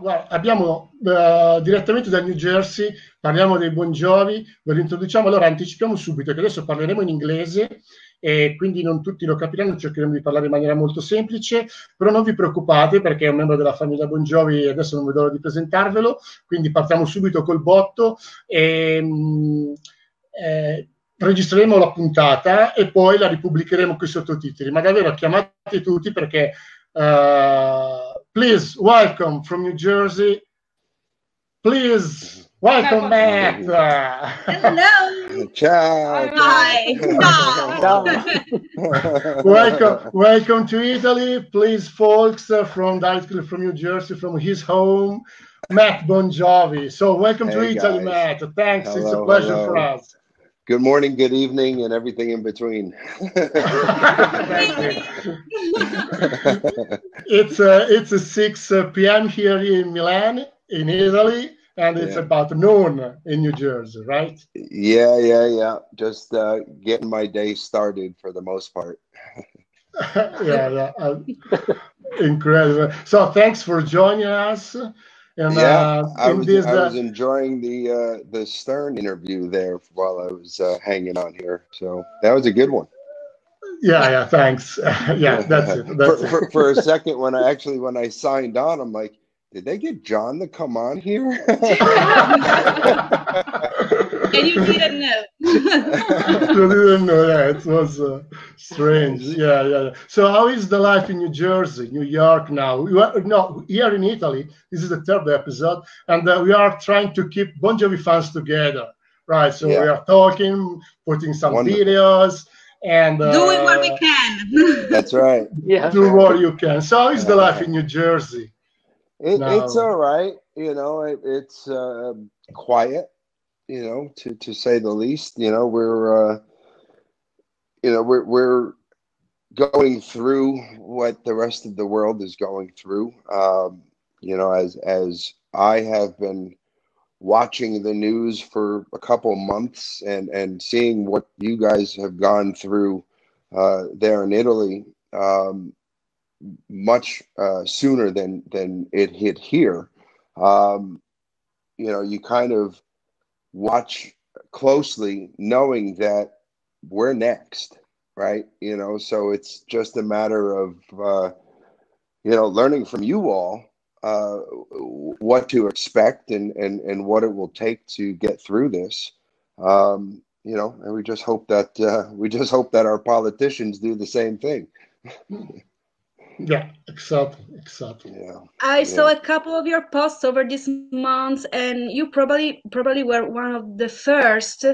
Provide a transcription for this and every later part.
Guarda, abbiamo eh, direttamente dal New Jersey, parliamo dei Bon Jovi, ve lo introduciamo, allora anticipiamo subito che adesso parleremo in inglese e quindi non tutti lo capiranno, cercheremo di parlare in maniera molto semplice, però non vi preoccupate perché è un membro della famiglia Bon Jovi e adesso non vedo l'ora di presentarvelo, quindi partiamo subito col botto e mm, eh, registreremo la puntata e poi la ripubblicheremo con i sottotitoli, ma davvero chiamate tutti perché uh, please welcome from New Jersey, please welcome Matt. Hello. Ciao. Hi. Ciao. welcome, welcome to Italy, please, folks, uh, from directly from New Jersey, from his home, Matt Bongiovi. So, welcome to Hey, Italy, guys. Matt. Thanks, it's a pleasure hello. for us. Good morning, good evening, and everything in between. It's uh, it's a 6 uh, p.m. here in Milan, in Italy, and it's Yeah. about noon in New Jersey, right? yeah, yeah, yeah. Just uh, getting my day started for the most part. yeah, yeah. uh, incredible. So, thanks for joining us. And yeah, uh, I was this, I uh, was enjoying the uh, the Stern interview there while I was uh, hanging on here. So that was a good one. yeah, yeah. Thanks. yeah, that's it. That's for, for, for a second, when I actually when I signed on, I'm like, did they get Jon to come on here? And you didn't know. you didn't know that. It was uh, strange. Yeah, yeah, yeah. So, how is the life in New Jersey, New York now? You are, no, here in Italy, this is the third episode, and uh, we are trying to keep Bon Jovi fans together, right? So, we are talking, putting some Wonderful. videos, and uh, Doing what we can. That's right. Yeah. do what you can. So, how is the life in New Jersey? It, No. It's all right. You know, it, it's uh, quiet. You know, to to say the least. You know, we're uh, you know we're we're going through what the rest of the world is going through. Um, you know, as as I have been watching the news for a couple months and and seeing what you guys have gone through uh, there in Italy. Um, much uh, sooner than than it hit here. Um, you know, you kind of watch closely, knowing that we're next, right? You know, so it's just a matter of uh, you know learning from you all uh, what to expect and and and what it will take to get through this. Um, you know, and we just hope that uh, we just hope that our politicians do the same thing. Yeah, exactly, exactly. Yeah. I saw a couple of your posts over this month, and you probably probably were one of the first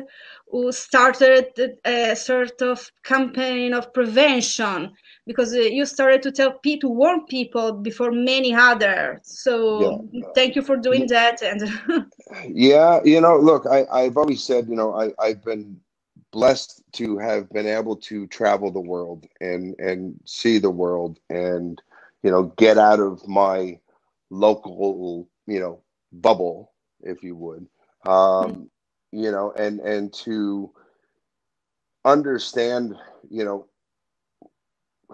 who started a sort of campaign of prevention because uh, you started to tell people to warn people before many others. So thank you for doing that. And Yeah, you know, look, I, I've always said, you know, I, I've been blessed to have been able to travel the world and and see the world and you know get out of my local you know bubble if you would. Um you know and and to understand you know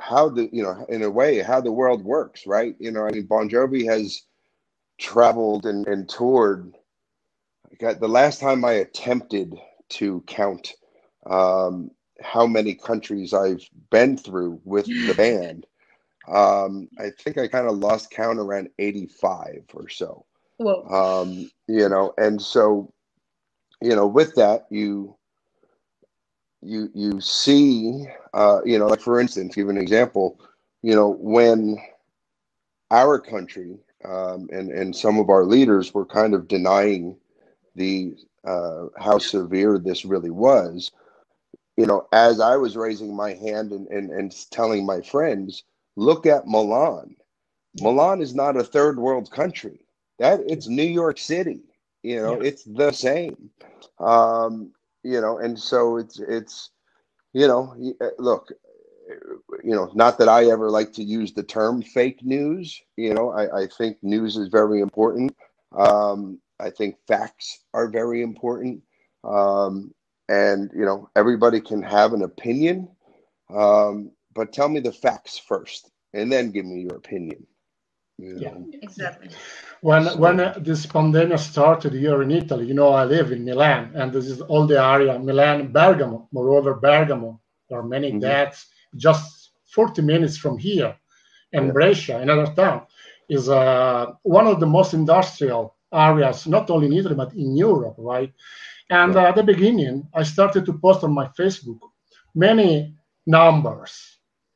how the you know in a way how the world works right? You know i mean bon jovi has traveled and, and toured. Got the last time i attempted to count um, how many countries I've been through with the band. Um, I think I kind of lost count around 85 or so. whoa. Um, you know, and so, you know, with that, you, you, you see, uh, you know, like for instance, give an example, you know, when our country um, and, and some of our leaders were kind of denying the, uh, how severe this really was, you know, as I was raising my hand and, and, and telling my friends, look at Milan. Milan is not a third world country. That it's New York City. You know, Yeah. it's the same. Um, you know, and so it's it's you know, uh, look, you know, not that I ever like to use the term fake news. You know, I, I think news is very important. Um, I think facts are very important. Um, and you know everybody can have an opinion um, but tell me the facts first and then give me your opinion You Yeah. Exactly. When when uh, this pandemic started here in Italy, you know, I live in Milan, and this is all the area Milan, Bergamo. Moreover, Bergamo, there are many Mhm. deaths. Just 40 minutes from here, and Yeah. Brescia, another town, is uh, one of the most industrial areas, not only in Italy but in Europe, right? And Yeah. uh, at the beginning, I started to post on my Facebook many numbers,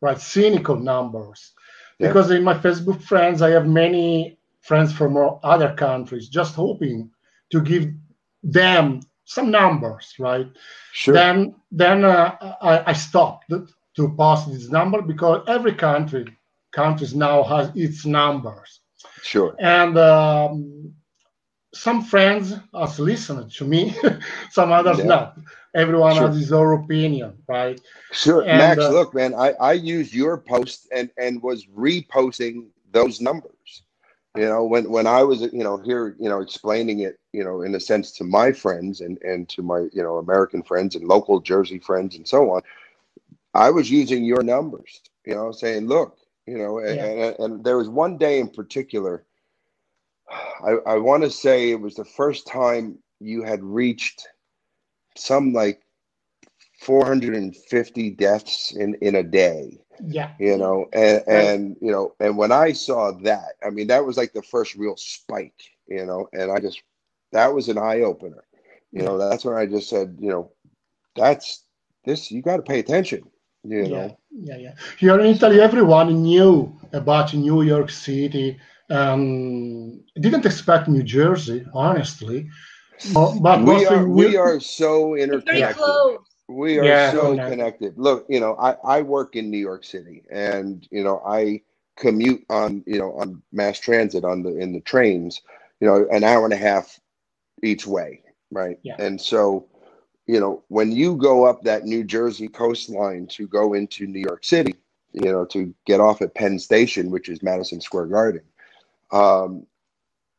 right? Cynical numbers. Yeah. Because in my Facebook friends, I have many friends from other countries, just hoping to give them some numbers, right? Sure. Then, then uh, I, I stopped to post this number because every country countries now has its numbers, sure. and um, some friends has listened to me, some others Yeah. not. Everyone Sure. has his own opinion, right? Sure. And, Max, uh, look, man, I, I used your post and, and was reposting those numbers. You know, when, when I was, you know, here, you know, explaining it, you know, in a sense to my friends and, and to my, you know, American friends and local Jersey friends and so on, I was using your numbers, you know, saying, look, you know, and, Yeah. and, and there was one day in particular, I, I want to say it was the first time you had reached some like 450 deaths in, in a day Yeah, you know and and you know and when i saw that i mean that was like the first real spike you know and i just that was an eye-opener you know that's when i just said you know that's this you got to pay attention you yeah, know yeah, yeah. Here in Italy, everyone knew about New York City. Um, didn't expect New Jersey, honestly. But we mostly are we are so interconnected we are Yeah, so yeah. connected look you know i i work in new york city and you know i commute on you know on mass transit on the in the trains you know an hour and a half each way right Yeah. and so you know when you go up that new jersey coastline to go into new york city you know to get off at penn station which is madison square garden um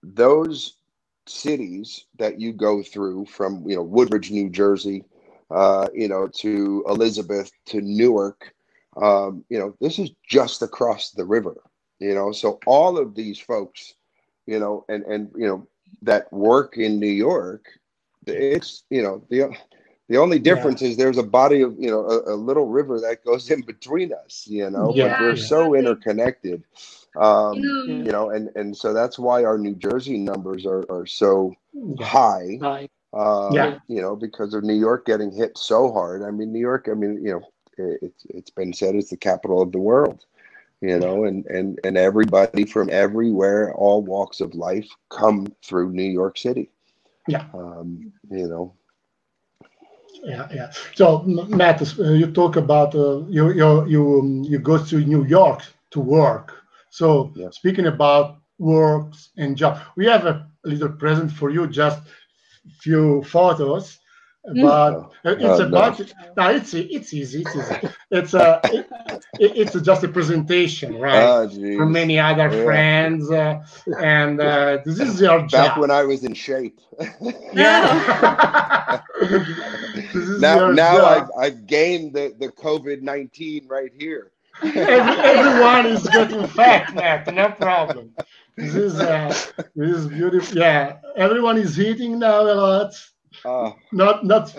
those cities that you go through from you know woodbridge new jersey uh, you know, to Elizabeth, to Newark. Um, you know, this is just across the river. You know, so all of these folks, you know, and and you know that work in New York, it's you know the the only difference is there's a body of you know a, a little river that goes in between us. You know, but Yeah. we're so interconnected. Um, You know, you know, and and so that's why our New Jersey numbers are are so Yeah. high Right. uh, Yeah. you know, because of New York getting hit so hard. I mean, New York. I mean, you know, it, it's it's been said it's the capital of the world. You know, and and and everybody from everywhere, all walks of life, come through New York City. Yeah. Um, you know. Yeah, yeah. So, Matt, uh, you talk about uh, you you you um, you go to New York to work. So, Yeah. speaking about works and job, we have a little present for you. Just few photos. But Oh, uh, it's oh, no. about no, it's it's easy. It's easy. It's a it, it- it's just a presentation, right? Geez. For many other Yeah. friends, uh, and uh, this is your job Back when I was in shape. yeah. now, now job. I've I've gained the the COVID nineteen right here. Every, everyone is getting fat, Matt. No problem. This is uh, this is beautiful. Yeah, everyone is eating now a lot. Uh, Not not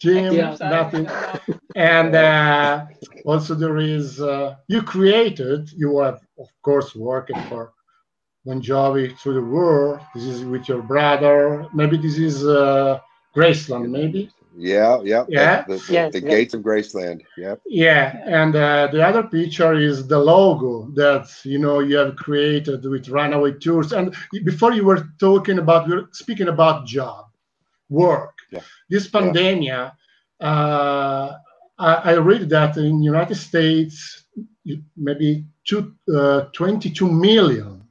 gym, Yeah. nothing. And uh, also there is uh, you created. You have of course working for Bon Jovi through the world. This is with your brother. Maybe this is uh, Graceland. Maybe. yeah, yeah, Yeah? The, the, Yes, the yes. gates of Graceland. Yep. Yeah, and uh, the other picture is the logo that you know you have created with Runaway Tours. And before you were talking about, we were speaking about job, work. Yeah. This pandemic, uh, I, I read that in United States, maybe two, uh, 22 million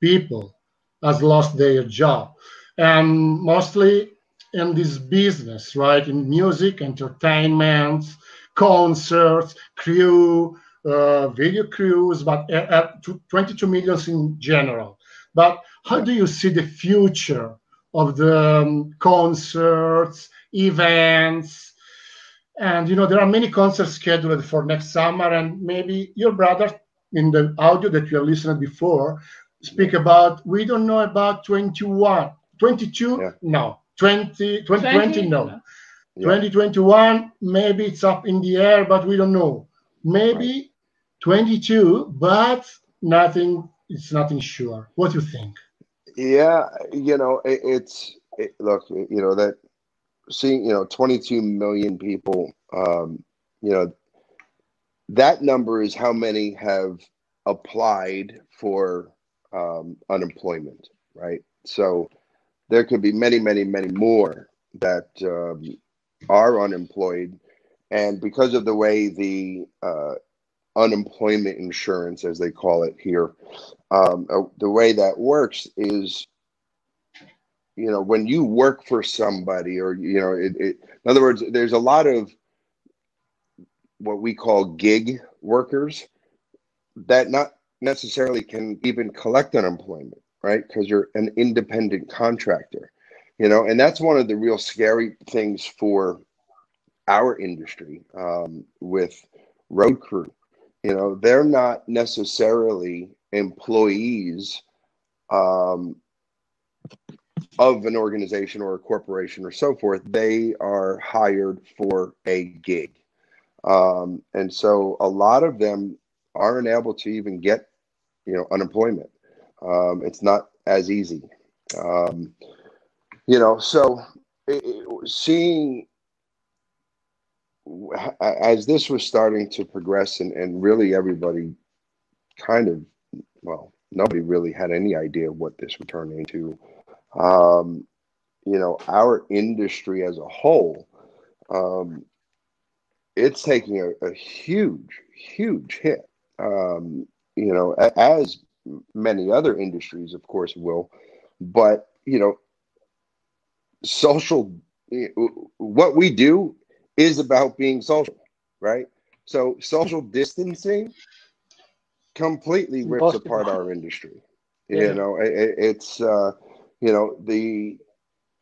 people has lost their job, and mostly in this business, right? In music, entertainment, concerts, crew, uh, video crews, but uh, uh, tw- 22 millions in general. But how do you see the future of the um, concerts, events? And you know there are many concerts scheduled for next summer, and maybe your brother in the audio that you have listened before speak about we don't know about 21 22 Yeah. no 20 2020 20? no No. Yeah. 2021 maybe it's up in the air but we don't know maybe 22 but nothing it's nothing sure what do you think Yeah, you know, it, it's it, look, you know that seeing you know 22 million people, um, you know, that number is how many have applied for um, unemployment, right? So there could be many, many, many more that um, are unemployed, and because of the way the uh, unemployment insurance, as they call it here, um, uh, the way that works is you know when you work for somebody or you know it, it, in other words there's a lot of what we call gig workers that not necessarily can even collect unemployment right? Because you're an independent contractor you know? And that's one of the real scary things for our industry um, with road crew you know they're not necessarily employees um, of an organization or a corporation or so forth. They are hired for a gig. Um, and so a lot of them aren't able to even get you know unemployment. Um, it's not as easy. Um, you know so it, it- seeing as this was starting to progress and, and really everybody kind of well nobody really had any idea what this would turn into um, you know our industry as a whole um, it's taking a, a huge huge hit. Um, you know as many other industries of course will but you know social what we do is about being social right? So social distancing completely rips apart our industry Yeah. you know? It, it- it's uh you know the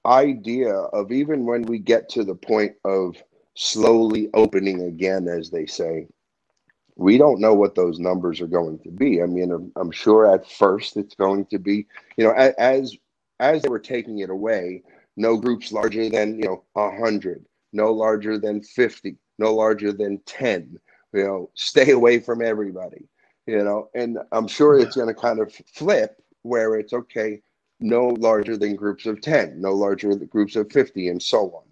idea of even when we get to the point of slowly opening again as they say we don't know what those numbers are going to be. I mean i'm, I'm sure at first it's going to be you know as as they were taking it away no groups larger than you know a 100 no larger than 50 no larger than 10 you know stay away from everybody you know? And i'm sure it's going to kind of flip where it's okay no larger than groups of 10 no larger than groups of 50 and so on.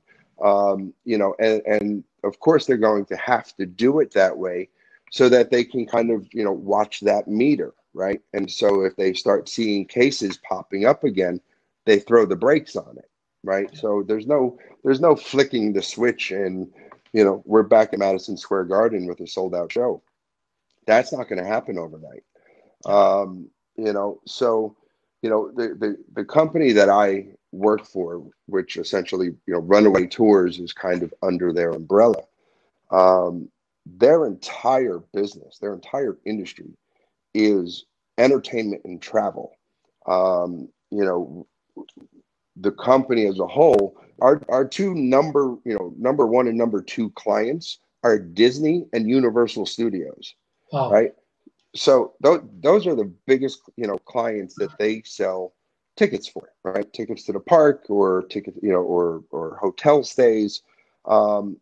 Um, you know and, and of course they're going to have to do it that way so that they can kind of you know watch that meter right? And so if they start seeing cases popping up again they throw the brakes on it right? So there's no there's no flicking the switch and you know we're back at madison square garden with a sold out show. That's not going to happen overnight. Um, you know so you know the, the the company that i work for which essentially you know runaway tours is kind of under their umbrella um, their entire business their entire industry is entertainment and travel. Um, you know the company as a whole our, our two number you know number one and number two clients are disney and universal studios wow. right? So th- those are the biggest you know clients that they sell tickets for right? Tickets to the park or tickets you know or or hotel stays um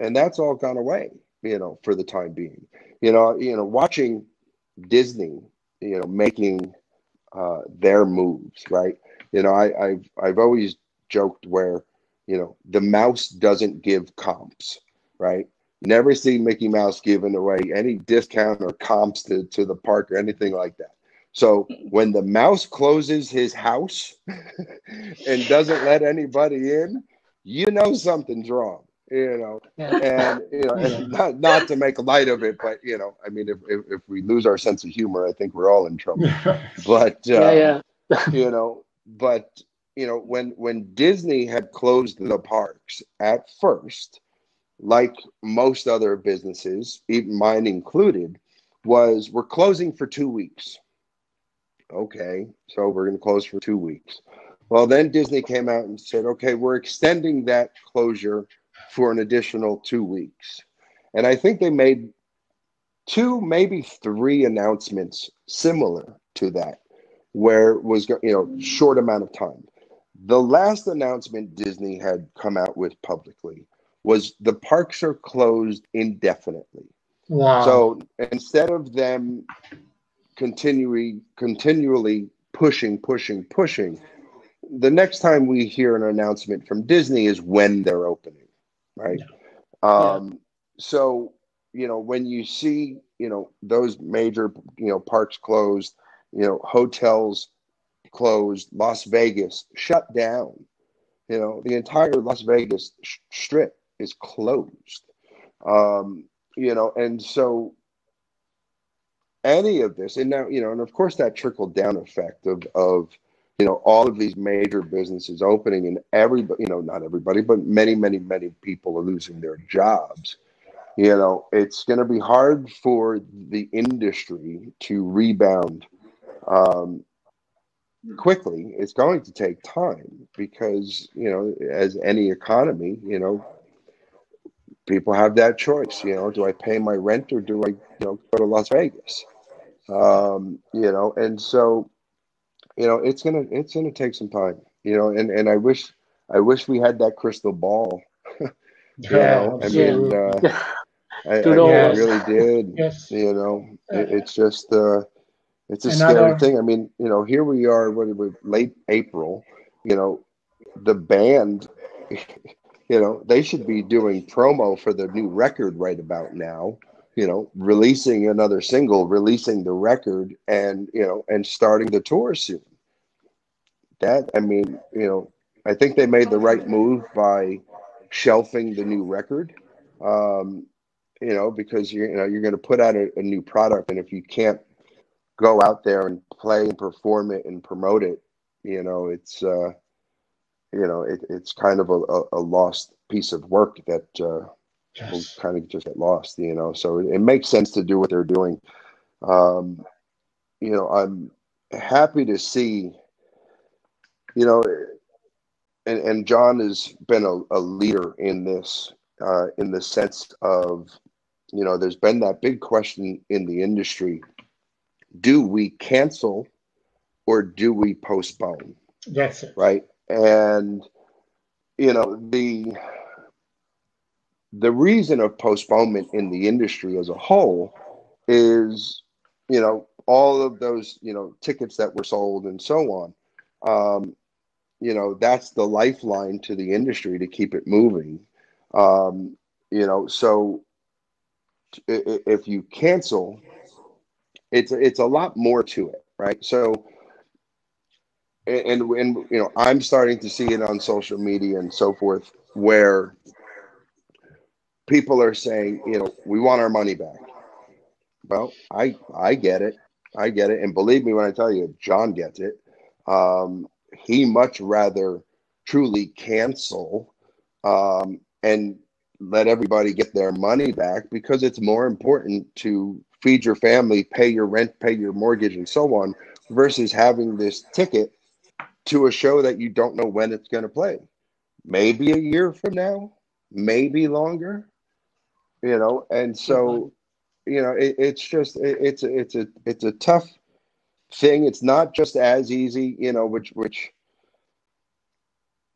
and that's all gone away you know for the time being. You know you know watching disney you know making uh their moves right you know i i've i've always joked where you know the mouse doesn't give comps right Never see Mickey Mouse giving away any discount or comps to, to the park or anything like that. So when the mouse closes his house and doesn't let anybody in, you know something's wrong. You know, Yeah. and you know, and not not to make light of it, but you know, I mean, if if, if we lose our sense of humor, I think we're all in trouble. But uh, yeah, yeah. you know but you know when when disney had closed the parks at first like most other businesses even mine included was we're closing for two weeks. Okay so we're going to close for two weeks. Well then disney came out and said okay we're extending that closure for an additional two weeks. And i think they made two, maybe three announcements similar to that, where was you know short amount of time. The last announcement Disney had come out with publicly was the parks are closed indefinitely. Wow. So instead of them continually continually pushing, pushing, pushing, the next time we hear an announcement from Disney is when they're opening, right? Yeah. Um, yeah. So you know when you see you know those major you know parks closed, you know hotels closed, Las Vegas shut down. You know the entire Las Vegas strip is closed. Um, you know, and so any of this, and now you know, and of course that trickle down effect of of you know all of these major businesses opening and everybody, you know, not everybody, but many, many, many people are losing their jobs. You know, it's going to be hard for the industry to rebound um, quickly. It's going to take time because you know, as any economy, you know, people have that choice. You know, do I pay my rent or do I, you know, go to Las Vegas? Um, you know, and so, you know, it's gonna it's gonna take some time. You know, and and I wish I wish we had that crystal ball. you yeah, know, I mean, uh, I, I, I, really did. Yes. You know, it, it's just uh, it's a Another... scary thing. I mean, you know, here we are, what we late April. You know, the band you know they should be doing promo for the new record right about now you know releasing another single releasing the record and you know and starting the tour soon that i mean you know i think they made the right move by shelving the new record um you know because you're you know you're going to put out a, a new product and if you can't go out there and play and perform it and promote it you know it's uh you know, it, it's kind of a, a, lost piece of work that uh, yes. will kind of just get lost, you know. So it, it, makes sense to do what they're doing. Um, you know, I'm happy to see, you know, and, and Jon has been a, a leader in this, uh, in the sense of, you know, there's been that big question in the industry do we cancel or do we postpone? That's it. Right and you know the the reason of postponement in the industry as a whole is you know all of those you know tickets that were sold and so on um, you know that's the lifeline to the industry to keep it moving um, you know so if you cancel it's it's a lot more to it right? So and, and you know i'm starting to see it on social media and so forth where people are saying you know we want our money back. Well i i get it. I get it. And believe me when i tell you jon gets it. Um, he much rather truly cancel um, and let everybody get their money back because it's more important to feed your family pay your rent pay your mortgage and so on versus having this ticket to a show that you don't know when it's going to play. Maybe a year from now, maybe longer, you know. And so, mm-hmm. you know, it, it's just it, it's a, it's a it's a tough thing. It's not just as easy, you know, which which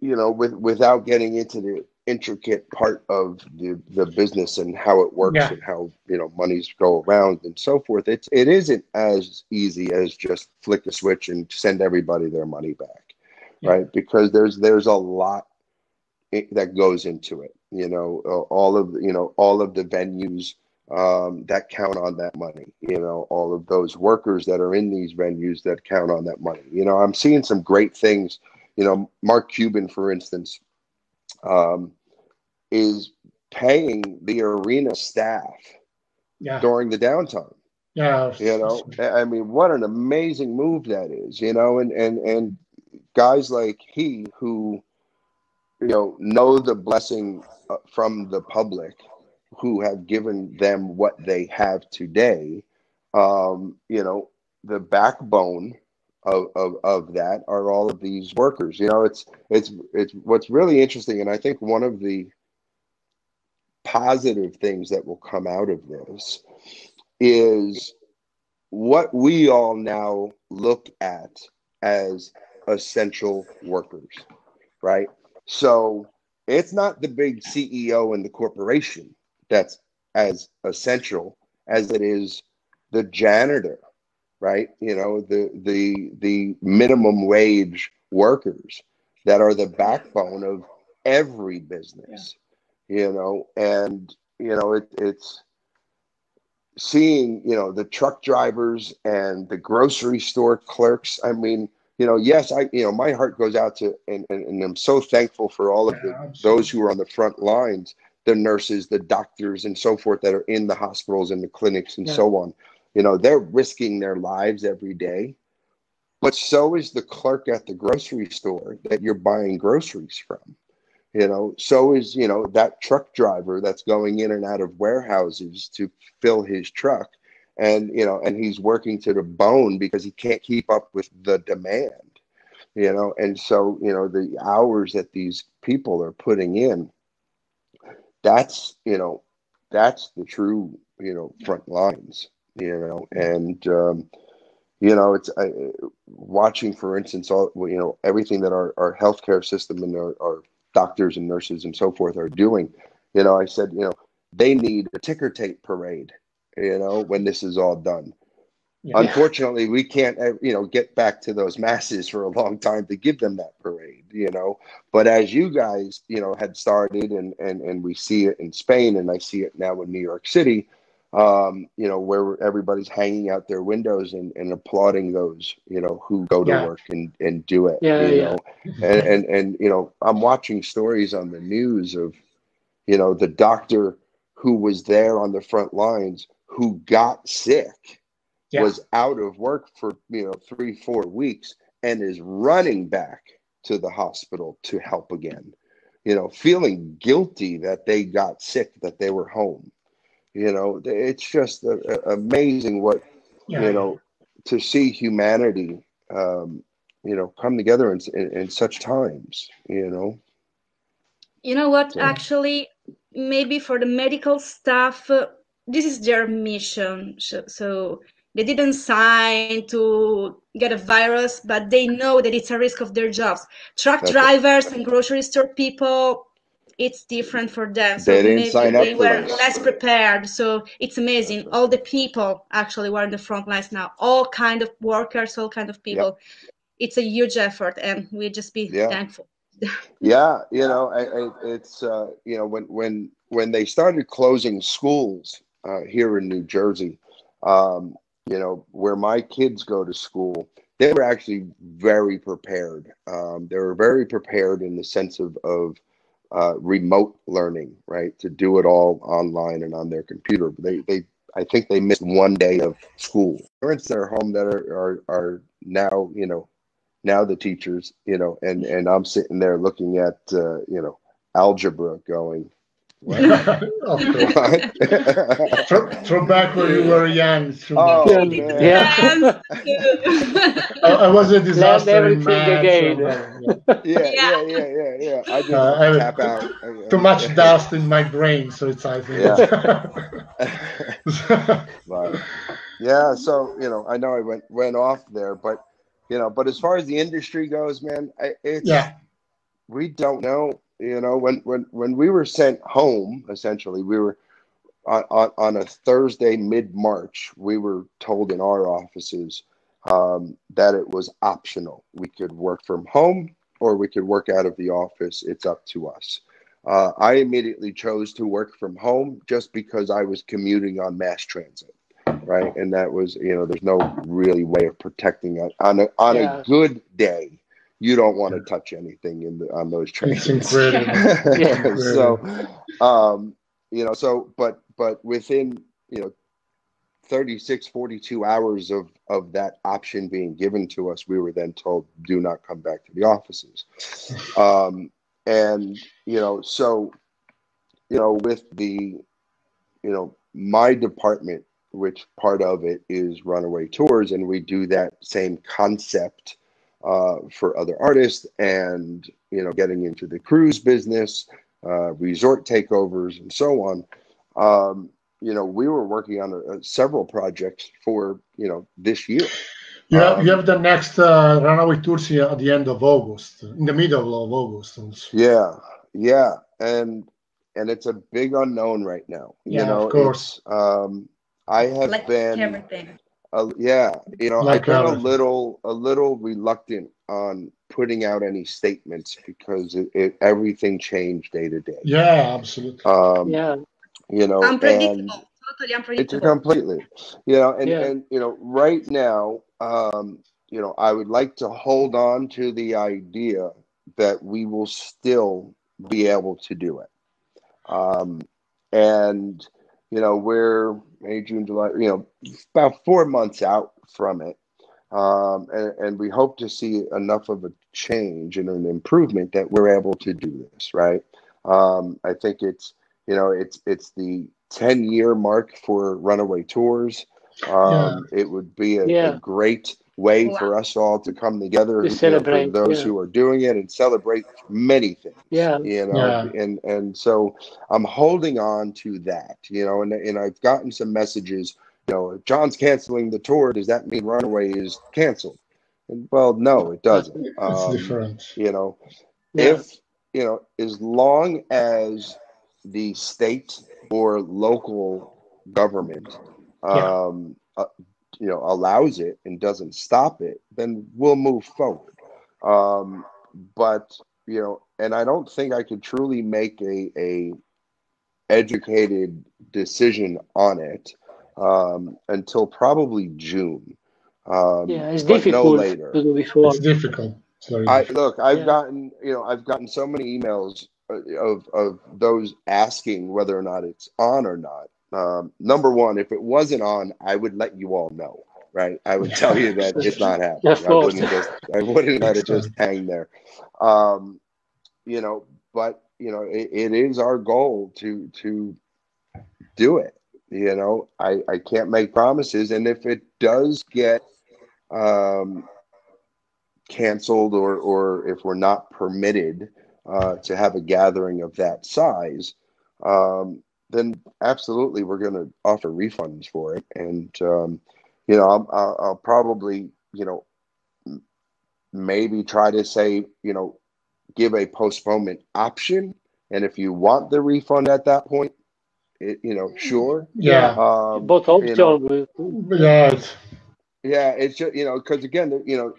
you know, with without getting into the intricate part of the, the business and how it works yeah. and how you know monies go around and so forth it's it isn't as easy as just flick a switch and send everybody their money back yeah. right because there's there's a lot that goes into it you know all of you know all of the venues um, that count on that money you know all of those workers that are in these venues that count on that money you know i'm seeing some great things you know mark cuban for instance um, is paying the arena staff yeah. during the downtime. Yeah, you know, I mean, what an amazing move that is, you know, and and and guys like he who, you know, know the blessing uh, from the public, who have given them what they have today, um, you know, the backbone of, of, of that are all of these workers. You know, it's it's it's what's really interesting, and I think one of the positive things that will come out of this is what we all now look at as essential workers, right? So it's not the big CEO in the corporation that's as essential as it is the janitor, right? You know, the the the minimum wage workers that are the backbone of every business, yeah. you know, and you know it, it's seeing you know the truck drivers and the grocery store clerks. I mean, you know, yes, I you know my heart goes out to and and, and I'm so thankful for all of the, those who are on the front lines, the nurses, the doctors, and so forth that are in the hospitals and the clinics and yeah. so on. You know, they're risking their lives every day. But so is the clerk at the grocery store that you're buying groceries from. You know, so is, you know, that truck driver that's going in and out of warehouses to fill his truck and you know and he's working to the bone because he can't keep up with the demand you know and so you know the hours that these people are putting in that's you know that's the true you know front lines you know and um you know it's uh, watching for instance all you know everything that our, our healthcare system and our, our doctors and nurses and so forth are doing you know i said you know they need a ticker tape parade you know, when this is all done. Yeah. Unfortunately, we can't, you know, get back to those masses for a long time to give them that parade, you know. But as you guys, you know, had started, and and and we see it in Spain, and I see it now in New York City, um, you know, where everybody's hanging out their windows and, and applauding those, you know, who go to yeah. work and, and do it. Yeah, you yeah. know, and, and and you know, I'm watching stories on the news of, you know, the doctor who was there on the front lines who got sick yeah. was out of work for you know three four weeks and is running back to the hospital to help again you know feeling guilty that they got sick that they were home you know it's just a, a amazing what yeah. you know to see humanity um you know come together in, in, in such times you know you know what so. actually maybe for the medical staff uh, this is their mission. So, so they didn't sign to get a virus, but they know that it's a risk of their jobs. Truck That's drivers it. and grocery store people, it's different for them. So they didn't sign they up were less prepared. So it's amazing. All the people actually were in the front lines now. All kind of workers, all kind of people. Yep. It's a huge effort, and we just be yeah. thankful. yeah, you know, I, I, it's uh, you know when when when they started closing schools uh, here in New Jersey, um, you know, where my kids go to school, they were actually very prepared. Um, they were very prepared in the sense of, of uh, remote learning, right? To do it all online and on their computer. They, they, I think they missed one day of school. Parents that are home that are, are, are now, you know, now the teachers, you know, and, and I'm sitting there looking at, uh, you know, algebra going, oh, throw, throw, back when you were young. Oh, yeah. I, I, was a disaster in math. Again. So, yeah. yeah, yeah, yeah, yeah, yeah. I just uh, tap out. Too much dust in my brain, so it's I think. Yeah. but, yeah. So you know, I know I went went off there, but you know, but as far as the industry goes, man, it's yeah. We don't know you know when when when we were sent home essentially we were on, on, on a thursday mid-march we were told in our offices um, that it was optional. We could work from home or we could work out of the office. It's up to us. Uh, i immediately chose to work from home just because i was commuting on mass transit right? And that was you know there's no really way of protecting it. On a, on yeah. a good day you don't want to touch anything in the, on those trains. so, um, you know, so, but, but within, you know, 36, 42 hours of, of that option being given to us, we were then told, do not come back to the offices. Um, and, you know, so, you know, with the, you know, my department, which part of it is runaway tours, and we do that same concept uh, for other artists and you know getting into the cruise business uh, resort takeovers and so on um, you know, we were working on a, a, several projects for you know this year. You have, um, you have the next uh, runaway tours here at the end of August, in the middle of August. Also. Yeah, yeah, and and it's a big unknown right now. Yeah, you know, of course. Um, I have like been everything. Uh, yeah, you know, Like I've been a little a little reluctant on putting out any statements because it, it everything changed day to day. Yeah, absolutely. Um, Yeah. you know, and Unpredictable. Totally it's unpredictable. completely, you know, and Yeah. and you know, right now, um, you know, I would like to hold on to the idea that we will still be able to do it. Um, and you know, we're May, June, July, you know, about four months out from it. Um, and, and we hope to see enough of a change and an improvement that we're able to do this, right? Um, I think it's, you know, it's it's the 10 year mark for Runaway Tours. Um, It would be a, Yeah. a great way Wow. for us all to come together To you know, celebrate, for those yeah. who are doing it and celebrate many things Yeah. you know Yeah. and and so i'm holding on to that you know and, and i've gotten some messages you know if jon's canceling the tour does that mean runaway is canceled and, well no it doesn't It's um, different. you know Yeah. if you know as long as the state or local government Yeah. um uh, you know allows it and doesn't stop it then we'll move forward um but you know and i don't think i could truly make a a educated decision on it um until probably june um Yeah. It's but no difficult later to do before. It's difficult. It's I look. I've Yeah. gotten you know I've gotten so many emails uh, of of those asking whether or not it's on or not. Um, number one, if it wasn't on, I would let you all know. Right, I would tell you that it's not happening. I wouldn't just I wouldn't let it just hang there. Um, you know, but you know it, it is our goal to to do it. You know, I I can't make promises, and if it does get um, canceled or or if we're not permitted uh, to have a gathering of that size, um, then absolutely we're going to offer refunds for it. And um, you know, I'll, I'll, I'll probably you know maybe try to say you know give a postponement option, and if you want the refund at that point, it, you know, sure. Yeah. Um, Both you options. know, will- Yeah. it's- yeah, it's just you know because again, you know,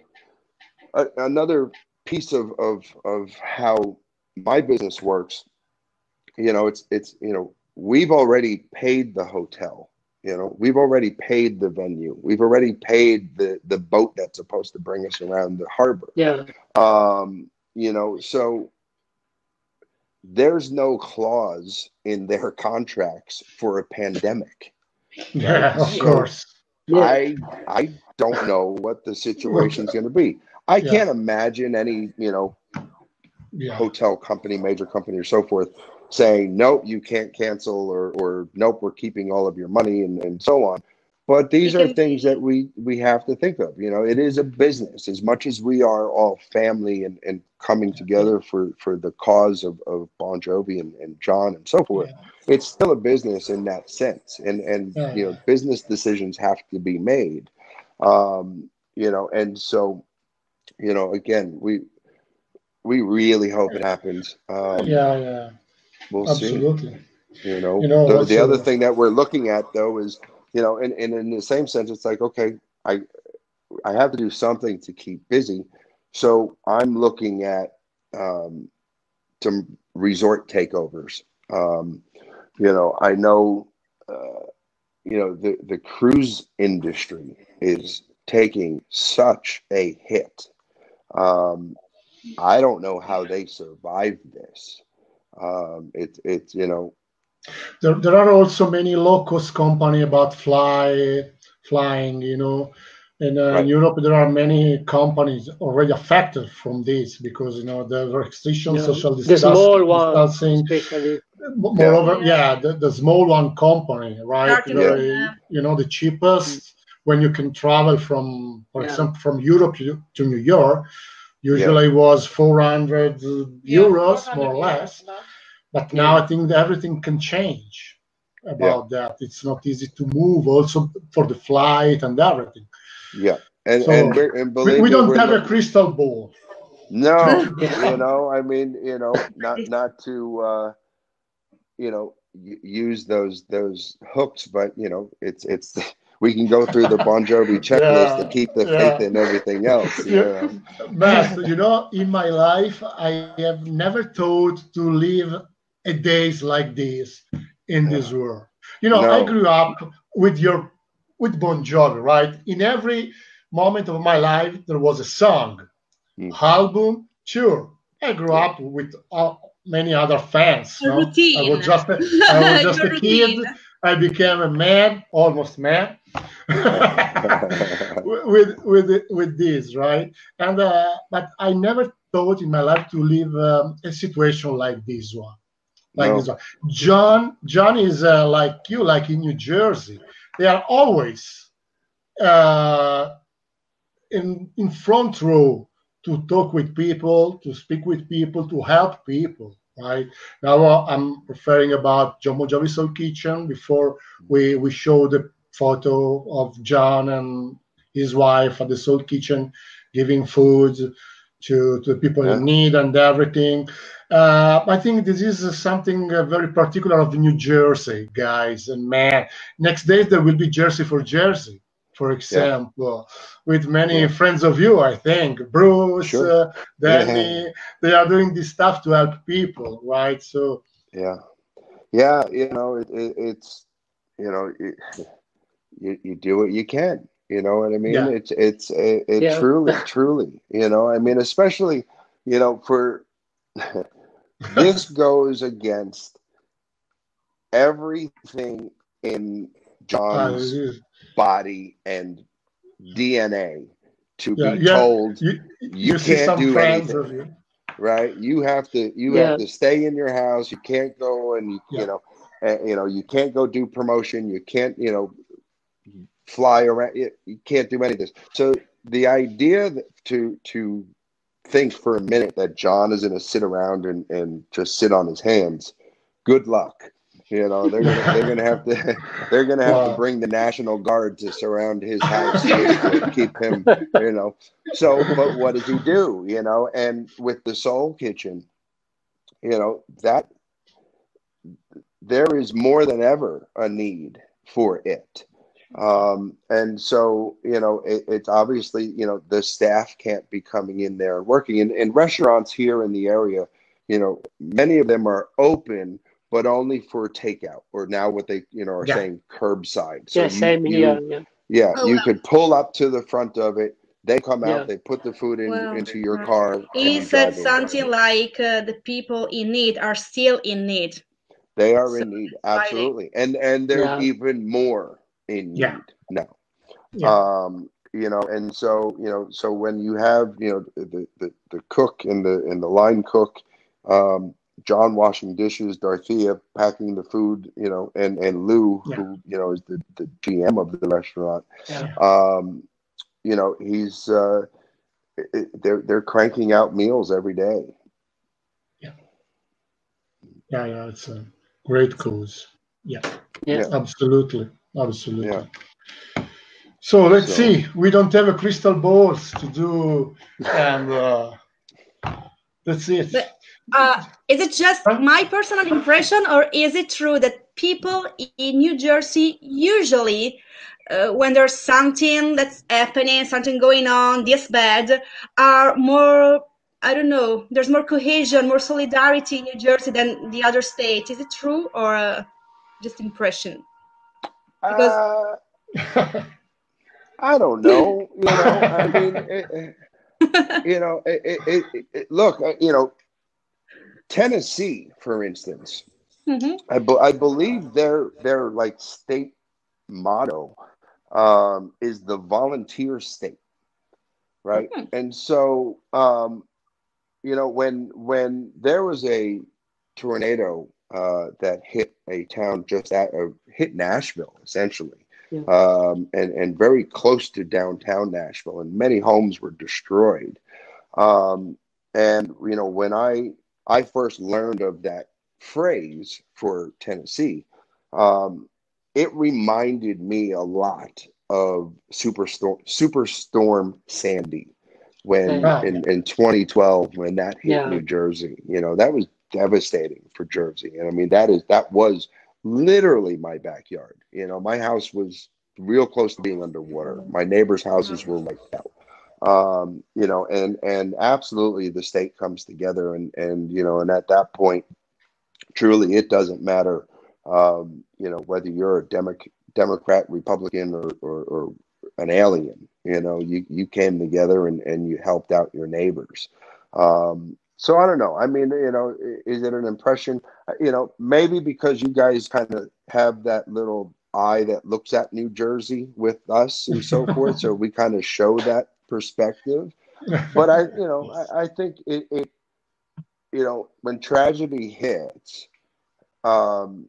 a, another piece of of of how my business works, you know, it's it's you know we've already paid the hotel, you know, we've already paid the venue, we've already paid the the boat that's supposed to bring us around the harbor, Yeah. um, you know, so there's no clause in their contracts for a pandemic. Yeah, of So- course. Yeah. I I don't know what the situation's going to be. I Yeah. can't imagine any you know Yeah. hotel company, major company, or so forth saying nope, you can't cancel, or or nope, we're keeping all of your money, and and so on. But these are things that we we have to think of. You know, it is a business as much as we are all family and and coming together for for the cause of of Bon Jovi and, and Jon and so forth it's still a business in that sense and and Yeah. you know business decisions have to be made um you know and so you know again we we really hope it happens um Yeah, yeah. We'll see. Absolutely. you know, You know, the, the other thing that we're looking at though is you know and, and in the same sense it's like okay i i have to do something to keep busy. So i'm looking at um some resort takeovers. Um you know i know uh, you know the the cruise industry is taking such a hit. Um i don't know how they survived this um it's it's you know There, there are also many low cost company about fly flying. You know, in, uh, Right. in Europe there are many companies already affected from this because you know the restrictions, Yeah. social The small one, distancing. especially. Moreover, Yeah. yeah, the, the small one company, right? You know, from them. you know, the cheapest when you can travel from, for Yeah. example, from Europe to, to New York, usually was 400 euros, more or less. But now I think that everything can change. about yeah. that. It's not easy to move, also for the flight and everything. Yeah, and so and, and we, we don't have a crystal ball. No, you know, I mean, you know, not not to, uh, you know, use those those hooks, but you know, it's it's we can go through the Bon Jovi checklist yeah, to keep the yeah. faith in everything else. You know? But you know, in my life, I have never thought to live a days like this in yeah. this world. You know, no. I grew up with your with Bon Jovi, right? In every moment of my life, there was a song, mm. album, sure. I grew up with uh, many other fans. No? I was just a, I was just a kid. I became a man, almost man, with with with this, right? And uh, but I never thought in my life to live um, a situation like this one, like no. this one. Jon, Jon is uh, like you, like in New Jersey. They are always uh, in in front row to talk with people, to speak with people, to help people. Right now, uh, I'm referring about Jon Bon Soul Kitchen. Before we we show the photo of Jon and his wife at the Soul Kitchen, giving food to to the people yeah. in need and everything. Uh, I think this is something uh, very particular of New Jersey, guys and man. Next day there will be Jersey for Jersey for example, yeah. with many yeah. friends of you, I think, Bruce, sure. uh, Danny, they are doing this stuff to help people, right? So, yeah, yeah, you know, it, it, it's, you know, it, you, you do what you can, you know what I mean? Yeah. It's, it's, it, it truly, truly, you know, I mean, especially, you know, for this goes against everything in Jon's body and DNA to yeah, be yeah. told you, you, you can't do anything. Right? You have to you yeah. have to stay in your house. You can't go and you, you know uh, you know you can't go do promotion. You can't you know fly around. You, you can't do any of this. So the idea that to to think for a minute that Jon is going to sit around and, and just sit on his hands. Good luck. You know, they're gonna, they're gonna have to they're gonna have wow. to bring the national guard to surround his house to keep him. You know, so but what does he do? You know, and with the Soul Kitchen, you know that there is more than ever a need for it. Um, and so, you know, it, it's obviously, you know, the staff can't be coming in there and working. And, and restaurants here in the area, you know, many of them are open, but only for takeout or now what they you know are yeah. saying curbside. So yeah, you, same you, here. Yeah, yeah oh, you wow. could pull up to the front of it. They come out, yeah. they put the food in, well, into your car. He said something like uh, the people in need are still in need. They are so in need, absolutely, and and they're yeah. even more in need yeah. now. Yeah. Um, you know, and so you know, so when you have you know the the, the cook and the and the line cook, um, Jon washing dishes, Dorothea packing the food, you know, and and Lou, yeah. who you know is the, the GM of the restaurant. Yeah. Um, you know, he's uh, it, they're they're cranking out meals every day. Yeah, yeah, yeah. It's a great cause. Yeah, yeah, absolutely, absolutely. Yeah. So let's so. see. We don't have a crystal balls to do, and uh, let's see. But- uh, is it just my personal impression, or is it true that people in New Jersey usually, uh, when there's something that's happening, something going on, this bad, are more I don't know. There's more cohesion, more solidarity in New Jersey than the other states. Is it true or uh, just impression? Because uh, I don't know. You know, I mean, it, you know, it, it, it, look, uh, you know, Tennessee, for instance, mm-hmm. I, be- I believe their their like state motto um, is the volunteer state, right? Mm-hmm. And so, um, you know, when when there was a tornado uh, that hit a town just at uh, hit Nashville, essentially, yeah. um, and and very close to downtown Nashville, and many homes were destroyed. Um, and you know, when I I first learned of that phrase for Tennessee, um, it reminded me a lot of Superstorm Superstorm Sandy when in, in 2012 when that hit Yeah. New Jersey. You know, that was devastating for Jersey. And I mean that is that was literally my backyard. You know, my house was real close to being underwater. My neighbors' houses were wiped out. Um, you know, and and absolutely the state comes together and and you know, and at that point, truly it doesn't matter um, you know, whether you're a Democ- Democrat, Republican, or, or, or an alien, you know, you, you came together and, and you helped out your neighbors. Um, so I don't know. I mean, you know, is it an impression? Uh, You know, maybe because you guys kind of have that little eye that looks at New Jersey with us and so forth. So we kind of show that perspective. But I, you know, I, I think it, it, you know, when tragedy hits, um,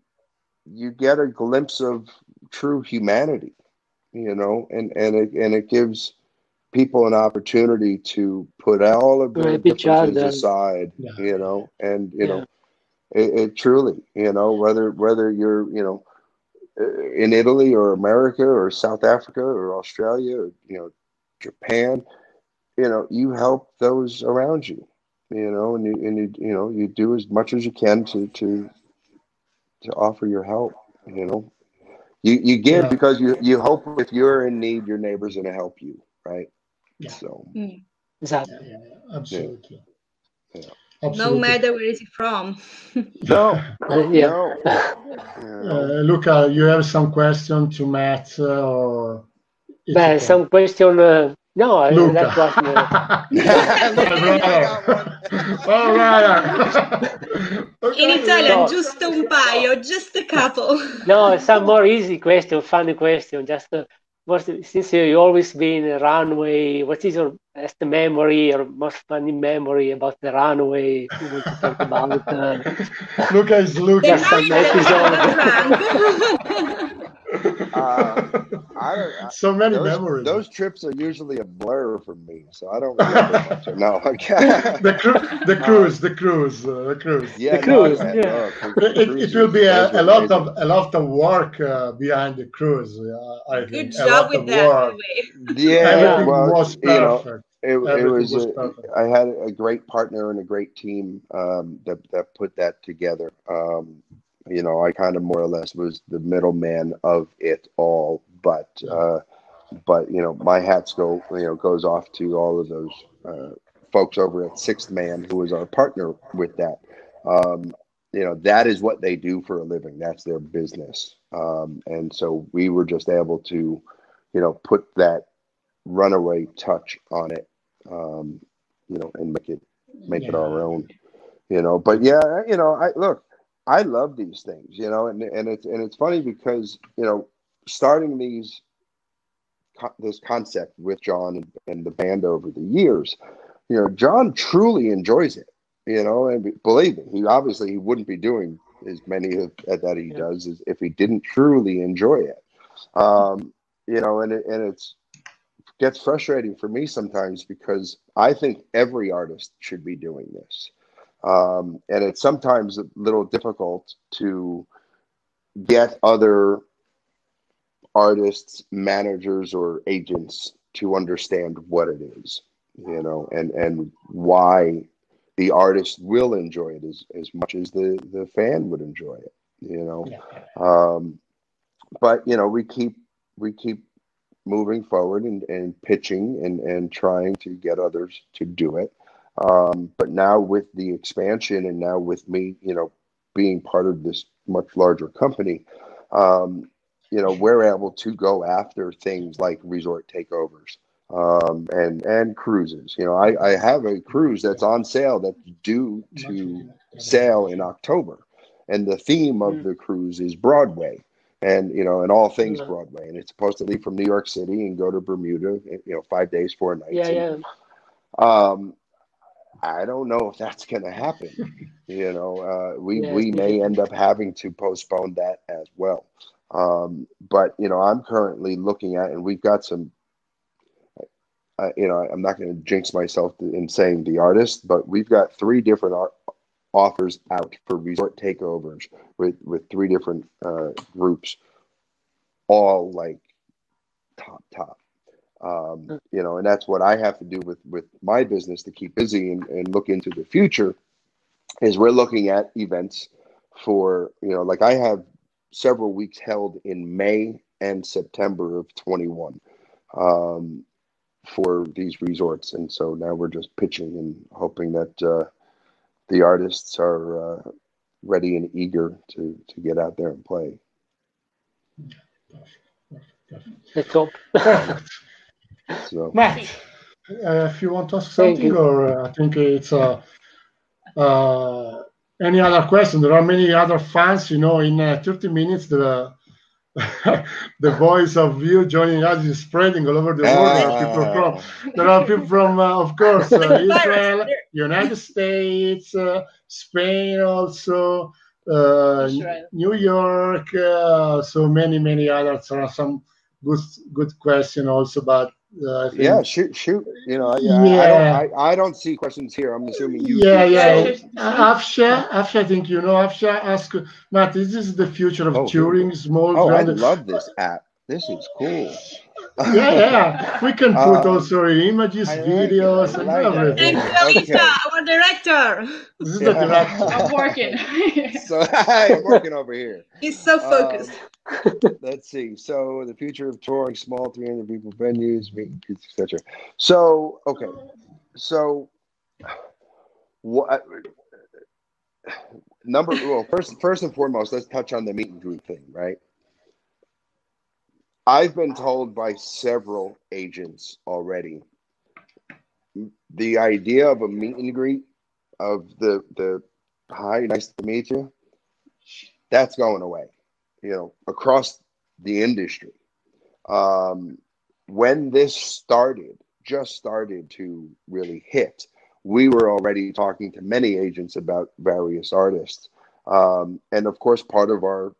you get a glimpse of true humanity, you know, and and it and it gives people an opportunity to put all of their Help differences aside, Yeah. you know, and you Yeah. know, it, it truly, you know, whether whether you're, you know, uh, in Italy or America or South Africa or Australia or you know, Japan, you know, you help those around you, you know, and you and you you know you do as much as you can to to to offer your help, you know. You you give Yeah. because you you hope if you're in need, your neighbor's going to help you, right? Yeah. So Exactly. Yeah, yeah, yeah, absolutely. Yeah. No Absolutely. matter where is he from. no, Uh, yeah. no. You. Uh, Luca, you have some question to Matt uh, or? Beh, some question. Uh, no, Luca. that was. Uh, All right. In Italian, No. giusto un paio, just a couple. no, some more easy question, funny question. Just uh, what since you always been a runway, what is your best memory or most funny memory about the Runaway? If you want to talk about. Uh, Luca is The Luca. Some episode. Uh, I don't. I, so many those, memories. those trips are usually a blur for me, so I don't remember much. No, okay. the, cru- the cruise, the cruise, uh, the cruise. yeah, The cruise, man, yeah. no, the It, it will be a, a lot amazing. of a lot of work uh, behind the cruise. Uh, I Good think a job lot with of that, work. Yeah, Everything well, was you know, perfect. It, it was. was a-. I had a great partner and a great team um, that that put that together. Um, you know, I kind of more or less was the middleman of it all, but uh, but you know, my hats go you know goes off to all of those uh, folks over at Sixthman, who was our partner with that. Um, you know, that is what they do for a living. That's their business, um, and so we were just able to, you know, put that runaway touch on it um, you know, and make it make it our own, you know. But yeah, you know, I look, I love these things, you know, and and it's and it's funny because you know, starting these this concept with Jon and, and the band over the years, you know, Jon truly enjoys it, you know, and believe me, he obviously he wouldn't be doing as many of, that he Yeah. does as if he didn't truly enjoy it, um, you know, and it, and it's gets frustrating for me sometimes because I think every artist should be doing this. Um, and it's sometimes a little difficult to get other artists, managers, or agents to understand what it is, you know, and, and why the artist will enjoy it as, as much as the, the fan would enjoy it, you know. Yeah. Um, but you know, we keep we keep moving forward and, and pitching and, and trying to get others to do it. Um, but now with the expansion and now with me, you know, being part of this much larger company, um, you know, we're able to go after things like resort takeovers um, and and cruises. You know, I, I have a cruise that's on sale that's due to sail in October, and the theme of Mm. the cruise is Broadway, and you know, and all things Yeah. Broadway, and it's supposed to leave from New York City and go to Bermuda, you know, five days, four nights. yeah, and, yeah. Um, I don't know if that's going to happen. you know, uh, we Yeah, we may end up having to postpone that as well. Um, but you know, I'm currently looking at, and we've got some. Uh, you know, I'm not going to jinx myself in saying the artist, but we've got three different art, offers out for resort takeovers with with three different uh, groups, all like top top. Um, you know, and that's what I have to do with with my business to keep busy and, and look into the future. Is we're looking at events for you know, like I have several weeks held in May and September of 21 um, for these resorts, and so now we're just pitching and hoping that uh, the artists are uh, ready and eager to to get out there and play. Let's hope. So Matt, uh, if you want to ask something, or uh, I think it's uh, uh, any other question. There are many other fans, you know, in uh, 30 minutes, the the voice of you joining us is spreading all over the world. There are people from, there are people from, uh, of course, uh, Israel, United States, uh, Spain, also uh, Israel. New York. Uh, so many, many others. There are some good, good question also, but uh, I think, yeah, shoot, shoot. You know, yeah, Yeah. I don't, I, I don't see questions here. I'm assuming you. yeah, yeah. Yeah. Afsha, Afsha, I think you know. Afsha, ask Matt. Is this is the future of Oh, touring, small. Oh, I love this app. This is cool. Yeah, yeah. We can put Uh, also images, I like videos, it. I and like it. everything. Thank you, Okay. Our director. This is the director. I'm working. So I'm working over here. He's so focused. Um, let's see. So the future of touring, small 300 people venues, meet and greets, etc. So okay. So what? Number well, first first and foremost, let's touch on the meet and greet thing, right? I've been told by several agents already the idea of a meet and greet of the the hi, nice to meet you, that's going away, you know, across the industry. Um, when this started, just started to really hit, we were already talking to many agents about various artists. Um, and of course, part of our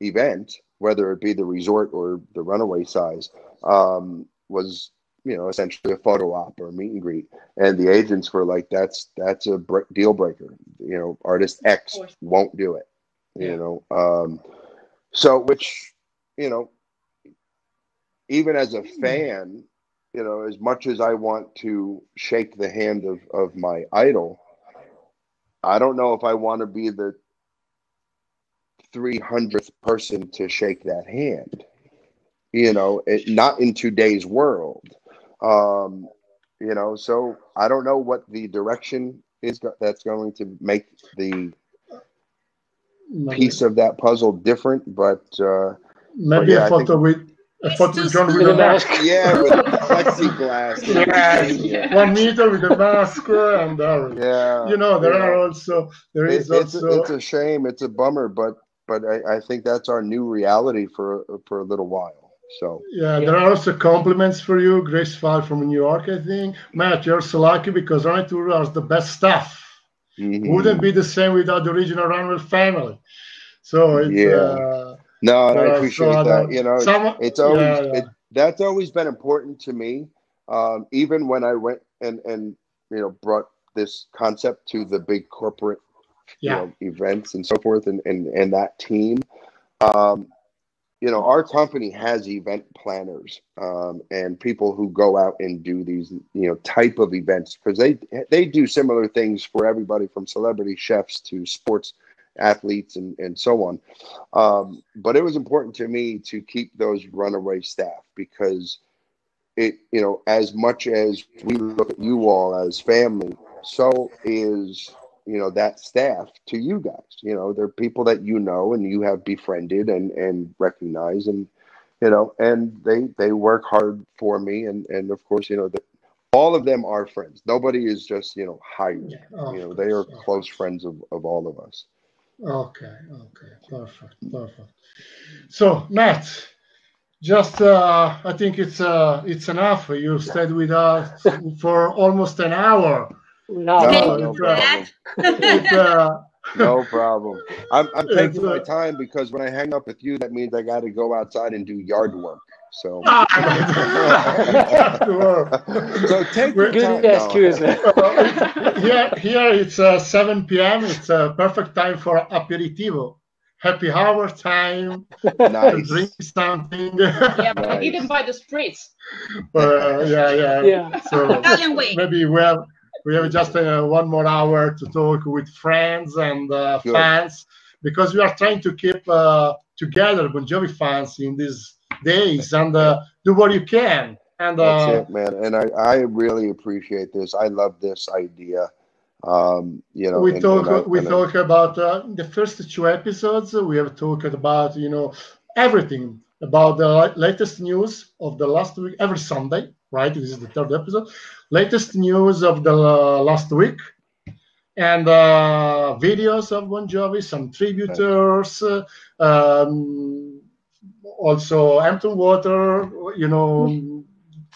event, whether it be the resort or the runaway size, um, was you know essentially a photo op or a meet and greet. And the agents were like, "That's that's a bre- deal breaker." You know, artist X won't do it. Yeah. You know, um, so which you know, even as a fan, you know, as much as I want to shake the hand of of my idol, I don't know if I want to be the 300th person to shake that hand. You know, it, not in today's world. Um, you know, so I don't know what the direction is go- that's going to make the piece of that puzzle different, but uh, Maybe yeah, I a photo with a It's photo with Jon with With a a mask. mask. yeah, with plexiglass. yeah, one meter with a mask uh, and everything. Yeah, You know, there yeah. are also there It- is it's also it's a shame. It's a bummer, but but I, I think that's our new reality for for a little while. So Yeah, there are also compliments for you. Grace Fall from New York, I think. Matt, you're so lucky because Runaway Tour has the best stuff. mhm. Wouldn't be the same without the original Runaway family. So it's Yeah. uh, no, and I appreciate so that. You know, some- it's always yeah, yeah. It, that's always been important to me. Um, even when I went and and you know brought this concept to the big corporate you Yeah. know events and so forth and and, and that team um, you know our company has event planners um, and people who go out and do these you know type of events because they they do similar things for everybody from celebrity chefs to sports athletes and, and so on um, but it was important to me to keep those runaway staff because it you know as much as we look at you all as family so is you know that staff to you guys. You know they're people that you know and you have befriended and and recognize and you know and they they work hard for me. And and of course you know that all of them are friends. Nobody is just you know hired yeah, of you know they are close friends of, of all of us. Okay, okay, perfect, perfect. So Matt, just uh, I think it's uh, it's enough. You stayed with us for almost an hour. No, No, no problem. Uh, no problem i'm, I'm taking my uh, time because when i hang up with you that means i got to go outside and do yard work So, so take your Good time. No. excuse. here, here it's uh, 7 p.m. It's a perfect time for aperitivo. Happy hour time to Nice. drink something. Yeah, but Nice. didn't buy the spritz. Uh, yeah, yeah. Yeah. So Italian way. maybe we have we have just uh, one more hour to talk with friends and uh, Good. fans because we are trying to keep uh, together Bon Jovi fans in these days and uh, do what you can. And That's uh, it, man. And I, I really appreciate this. I love this idea. Um, you know, we and- talk and I- we and I- talk about uh, the first two episodes. We have talked about you know everything about the latest news of the last week every Sunday. Right, this is the third episode. Latest news of the last week, and uh, videos of Bon Jovi, some tributors, uh, um, also Hampton Water. You know,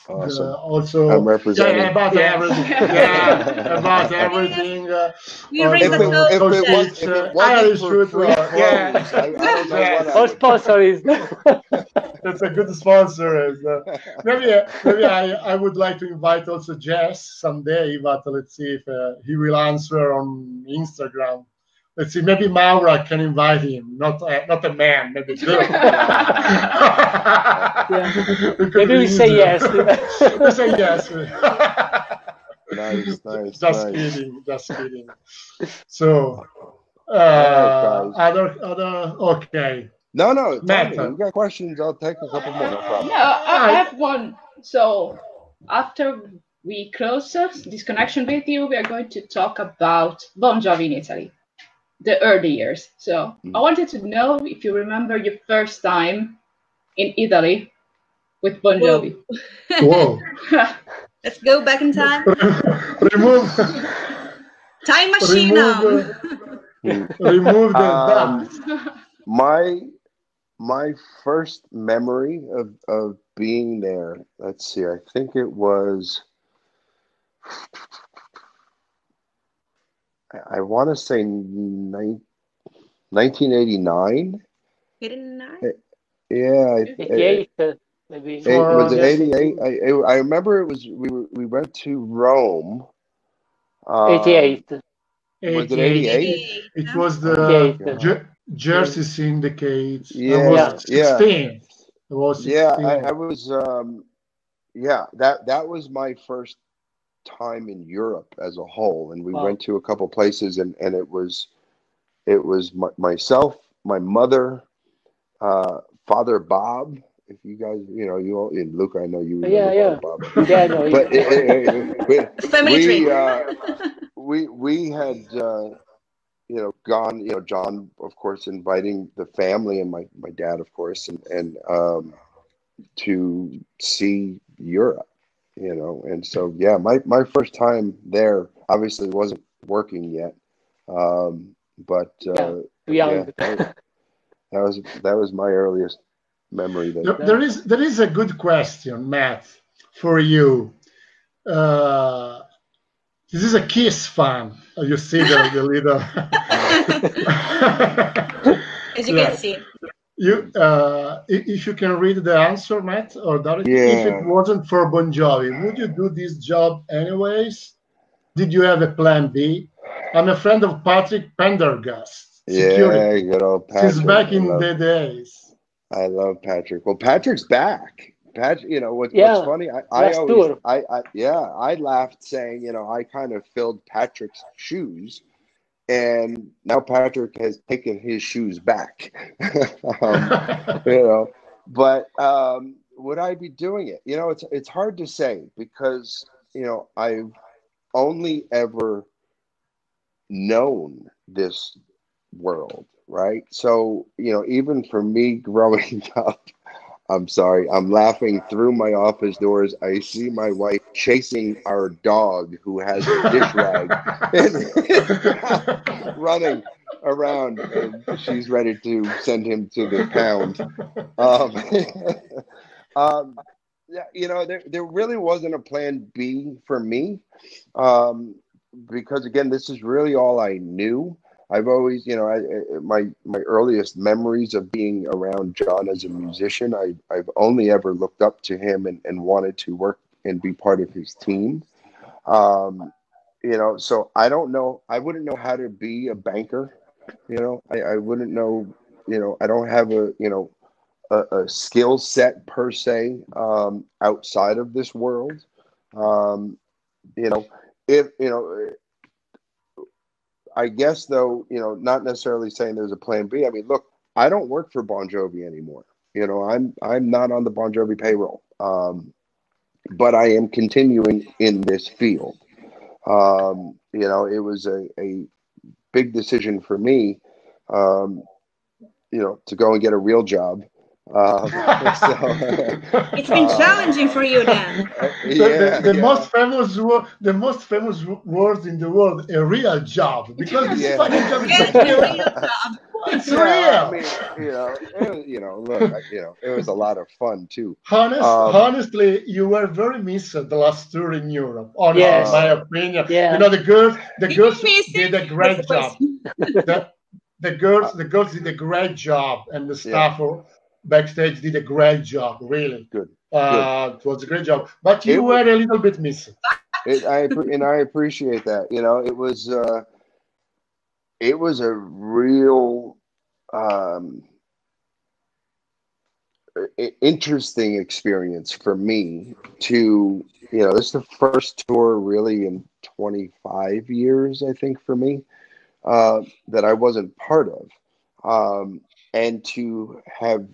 Awesome. uh, also I'm representing. yeah, about Yeah. everything. Yeah, about everything. Uh, We uh, raise If the it, toast. if it, was, It's, if uh, it Irish food, uh, yeah. I, I Yeah. what I sponsor is. That's a good sponsor. is, uh, maybe uh, maybe I, I would like to invite also Jess someday, but let's see if uh, he will answer on Instagram. Let's see, maybe Maura can invite him, not uh, not a man, maybe a girl. Yeah. It could Maybe be we say yes. we say yes. Nice, nice, just nice. kidding, just kidding. So, uh, All right, other other okay. No, no, tell Matt, me. You got questions? I'll take a couple more. No problem. Yeah, I I have one. So after we close this connection with you, we are going to talk about Bon Jovi in Italy, the early years. So I wanted to know if you remember your first time in Italy with Bon Jovi. Whoa! Let's go back in time. remove, Time machine now. remove, remove the Um, my my first memory of of being there let's see i think it was i, I want to say nine, 1989 89? yeah it, it, 88, uh, maybe. it- was it 88 I, I remember it was we were, we went to rome um, 88. was it 88? It was the 88. Jer- Jersey Syndicate. Yeah, was yeah. 16. I was 16. Yeah, I, I was. Um, yeah, that that was my first time in Europe as a whole, and we Wow. went to a couple places, and and it was, it was my, myself, my mother, uh, Father Bob. If you guys, you know, you all, and Luca, I know you Yeah, yeah. Bob. Yeah, no, But it, it, it- we- Family we, tree. uh, we we had uh, you know gone you know Jon of course inviting the family and my my dad of course and and um, to see Europe you know and so yeah my my first time there obviously wasn't working yet um, but uh, too yeah that, was- that was that was my earliest memory there. There- there is there is a good question, Matt, for you. Uh, this is a Kiss fan. You see the, the little. As you Yeah. can see. You uh, if you can read the answer, Matt, or that if it wasn't for Bon Jovi, would you do this job anyways? Did you have a plan B? I'm a friend of Patrick Pendergast, security, yeah good old Patrick since back in love- the days. I love Patrick. Well, Patrick's back. Patrick, you know what, Yeah, what's funny? I, I last always, tour. I, I, yeah, I laughed saying, you know, I kind of filled Patrick's shoes, and now Patrick has taken his shoes back. um, you know, but um, would I be doing it? You know, it's it's hard to say because you know I've only ever known this world, right? So you know, even for me growing up, I'm sorry, I'm laughing through my office doors. I see my wife chasing our dog who has a dish rag and running around she's ready to send him to the pound. Um, um, you know, there, there really wasn't a plan B for me um, because, again, this is really all I knew. I've always, you know, I, my my earliest memories of being around Jon as a musician, I I've only ever looked up to him and, and wanted to work and be part of his team. Um, you know, so I don't know. I wouldn't know how to be a banker. You know, I, I wouldn't know. You know, I don't have a you know a, a skill set per se um, outside of this world. Um, you know, if you know, I guess though, you know, not necessarily saying there's a plan B. I mean, look, I don't work for Bon Jovi anymore. You know, I'm I'm not on the Bon Jovi payroll, um, but I am continuing in this field. Um, you know, it was a, a big decision for me, um, you know, to go and get a real job. Um, so, it's been uh, challenging for you then. Yeah, the, the yeah. most famous word, the most famous word in the world, a real job, because this yeah. fucking job is a real job. It's yeah, real. I mean, you know, it, you know, look, I, you know, it was a lot of fun too. Honest, um, honestly, you were very missed the last tour in Europe. Honestly, yes. my opinion. Yeah. You know, the girls, the did girls did a great job. the, the girls, the girls did a great job, and the staff yeah. Backstage did a great job. Really good. Uh, good. It was a great job, but you it, were a little bit missing. It, I and I appreciate that. You know, it was. Uh, it was a real um, interesting experience for me to you know this is the first tour really in 25 years i think for me uh, that i wasn't part of um, and to have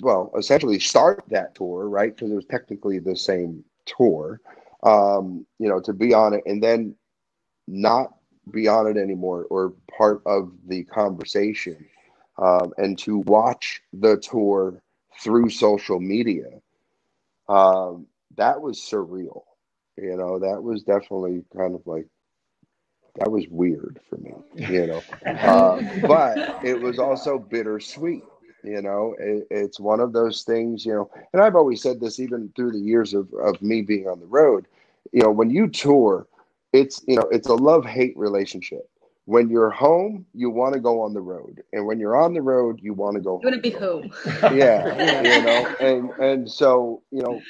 well essentially start that tour right? Because it was technically the same tour um, you know to be on it and then not be on it anymore or part of the conversation um, and to watch the tour through social media um, that was surreal you know? That was definitely kind of like that was weird for me you know? Uh, but it was also bittersweet you know it, it's one of those things you know and i've always said this even through the years of, of me being on the road. You know when you tour it's you know it's a love hate relationship. When you're home you want to go on the road and when you're on the road you want to go you want to be home. Yeah you know and and so you know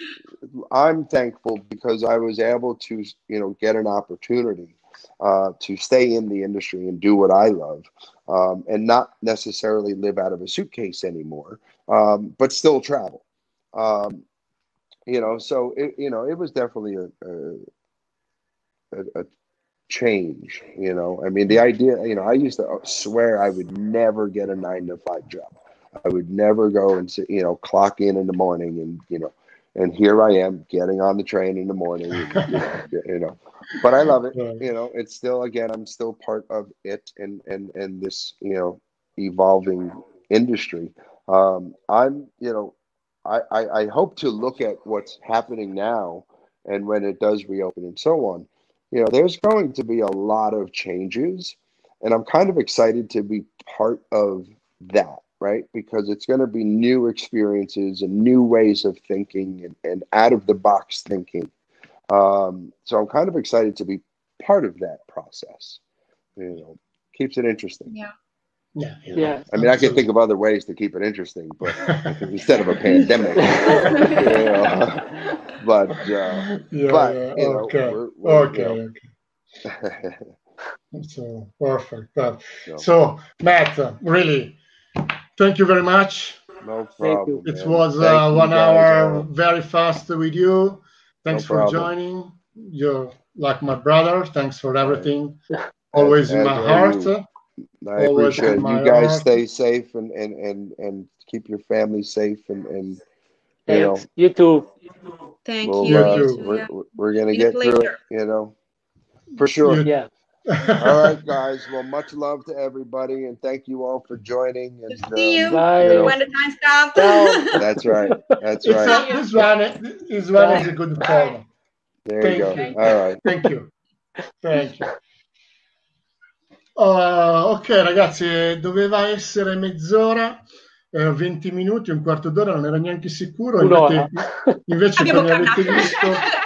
i'm thankful because i was able to you know get an opportunity uh, to stay in the industry and do what i love um, and not necessarily live out of a suitcase anymore um, but still travel. Um, you know so it, you know it was definitely a, a a, change you know. I mean the idea you know i used to swear i would never get a nine to five job. I would never go and sit, you know clock in in the morning and you know and here i am getting on the train in the morning and, you, know, you know. But i love it you know it's still again i'm still part of it and and and this you know evolving industry. Um i'm you know I, I i hope to look at what's happening now and when it does reopen and so on. You know, there's going to be a lot of changes, and I'm kind of excited to be part of that, right? Because it's going to be new experiences and new ways of thinking and, and out of the box thinking. Um, so I'm kind of excited to be part of that process. You know, keeps it interesting. Yeah. Yeah, yeah. I mean, I can think of other ways to keep it interesting, but instead of a pandemic, you know, but uh, yeah, but yeah. you know, okay, we're, we're, okay, you know. okay. so perfect. But, so Matt, really, thank you very much. No problem. It man. was uh, one hour, very fast with you. Thanks no for joining. You're like my brother. Thanks for everything. Always in my heart. You. I appreciate it. You guys stay safe and, and, and, and keep your family safe and, and you know. You too. Thank we'll, you. Uh, you we're, we're, we're, gonna get through it, you know. For sure. Yeah. All right, guys. Well, much love to everybody, and thank you all for joining. And see um, you Bye. You when the time stops. that's right. That's right. this one, this one is a good call. There thank you go. You. All right. Thank you. Thank you. Uh, ok ragazzi, doveva essere mezz'ora, eh, 20 minuti, un quarto d'ora, non era neanche sicuro. Invece, invece come avete visto,